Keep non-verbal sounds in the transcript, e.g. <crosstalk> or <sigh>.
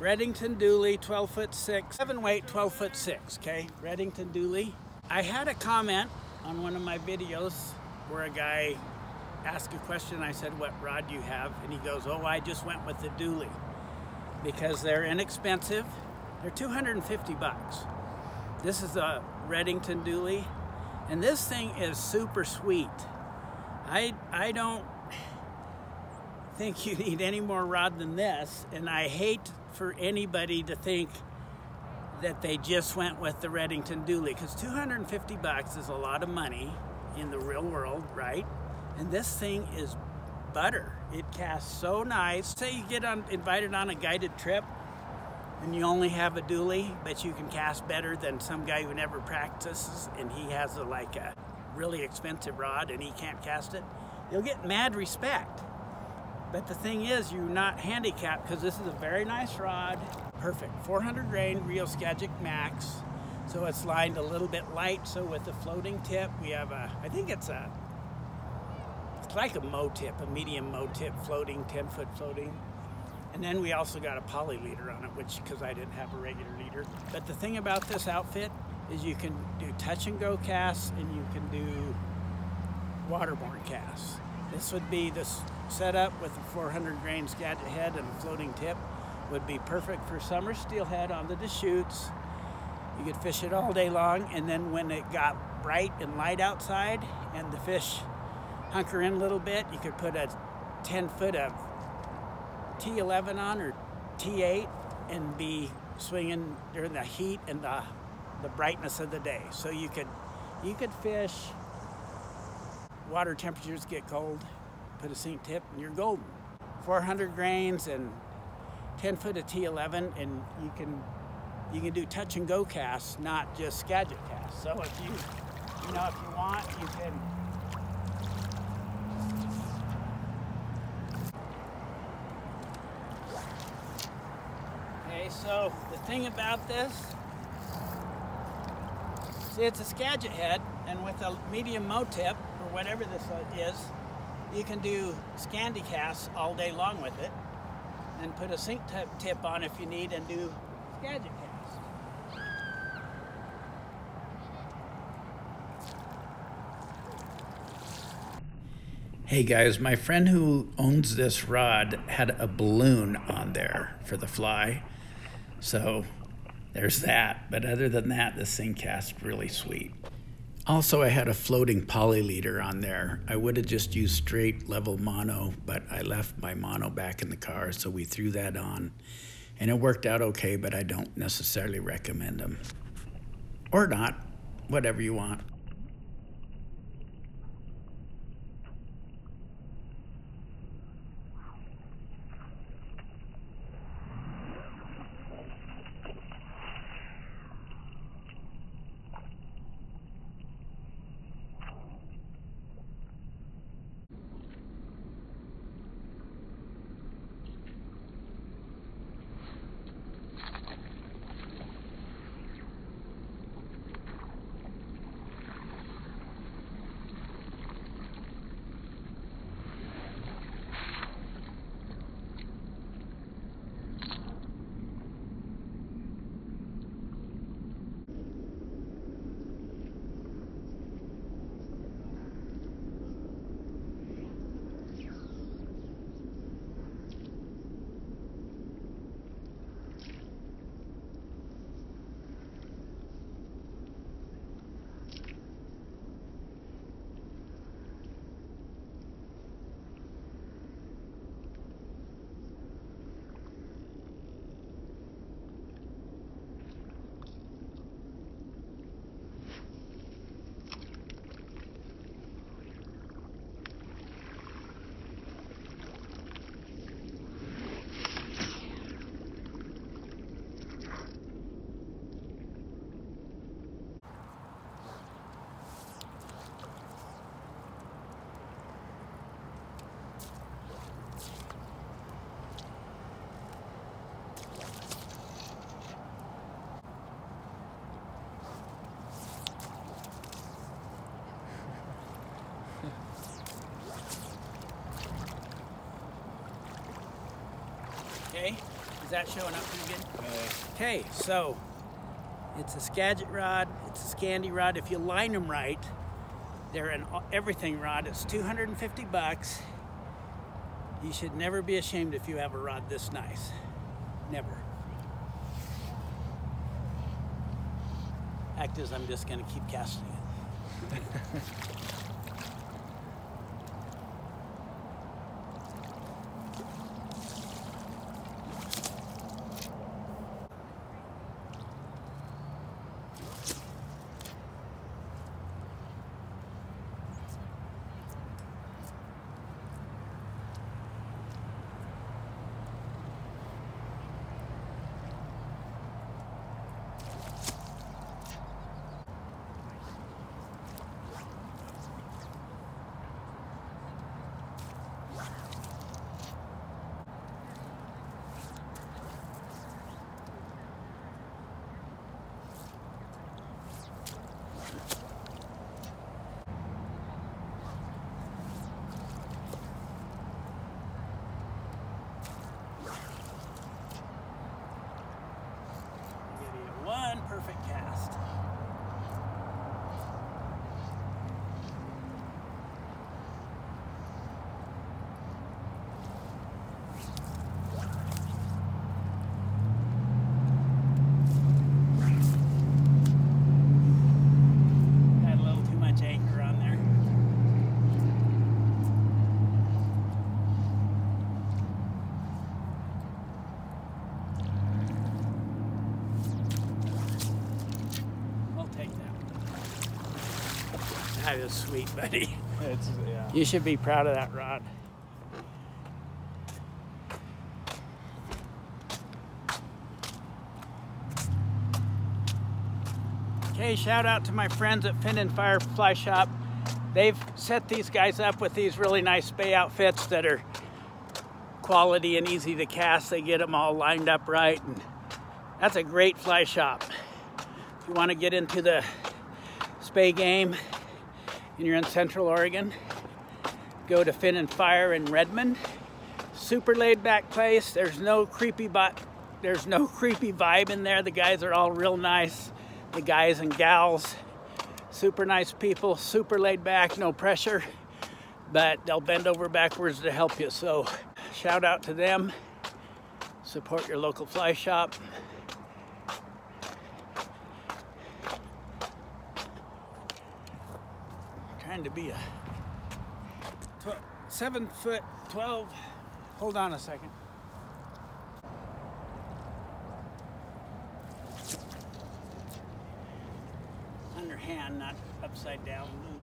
Redington Dually, 12 foot 6, 7 weight, 12 foot 6, okay? Redington Dually. I had a comment on one of my videos where a guy asked a question. I said, what rod do you have? And he goes, oh, I just went with the Dually because they're inexpensive. They're 250 bucks. This is a Redington Dually, and this thing is super sweet. I, I don't think you need any more rod than this, and I hate for anybody to think that they just went with the Redington Dually because 250 bucks is a lot of money in the real world, right? And this thing is butter. It casts so nice. Say you get on, invited on a guided trip and you only have a dually, but you can cast better than some guy who never practices and he has a, like a really expensive rod and he can't cast it. You'll get mad respect. But the thing is, you're not handicapped because this is a very nice rod. Perfect. 400 grain Rio Skagit Max. So it's lined a little bit light. So with the floating tip, we have a, I think it's a, it's like a MOW tip, a medium MOW tip floating, 10 foot floating. And then we also got a poly leader on it, which, because I didn't have a regular leader. But the thing about this outfit is you can do touch and go casts and you can do waterborne casts. This would be this setup with a 400 grain Skagit head and a floating tip would be perfect for summer steelhead on the Deschutes. You could fish it all day long and then when it got bright and light outside and the fish hunker in a little bit, you could put a 10 foot of T11 on or T8 and be swinging during the heat and the, the brightness of the day. So you could, you could fish, water temperatures get cold, put a sink tip and you're golden. 400 grains and 10 foot of T11 and you can you can do touch and go casts, not just Skagit casts. So if you you know if you want you can Okay, so the thing about this see it's a Skagit head and with a medium MOW tip or whatever this uh, is you can do Scandi casts all day long with it and put a sink tip on if you need and do Skagit casts. Hey guys, my friend who owns this rod had a balloon on there for the fly. So there's that. But other than that, this thing casts really sweet. Also, I had a floating poly leader on there. I would have just used straight level mono, but I left my mono back in the car, so we threw that on. And it worked out okay, but I don't necessarily recommend them. Or not, whatever you want. Okay, Is that showing up pretty good? Uh, okay, so it's a Skagit rod, it's a Scandi rod. If you line them right, they're an everything rod. It's 250 bucks. You should never be ashamed if you have a rod this nice. Never. Act as I'm just gonna keep casting it. <laughs> one perfect cast. Had a little too much anchor on there. We'll take that. That is sweet, buddy. <laughs> It's yeah. You should be proud of that rod. Okay, shout out to my friends at Fin and Fire Fly Shop. They've set these guys up with these really nice spey outfits that are quality and easy to cast. They get them all lined up right. And that's a great fly shop. If you want to get into the spey game and you're in Central Oregon, go to Fin and Fire in Redmond. Super laid back place. There's no creepy but there's no <laughs> creepy vibe in there. The guys are all real nice. The guys and gals, super nice people, super laid back, no pressure, but they'll bend over backwards to help you. So shout out to them. Support your local fly shop. Trying to be a seven foot 12. Hold on a second. Underhand, not upside down.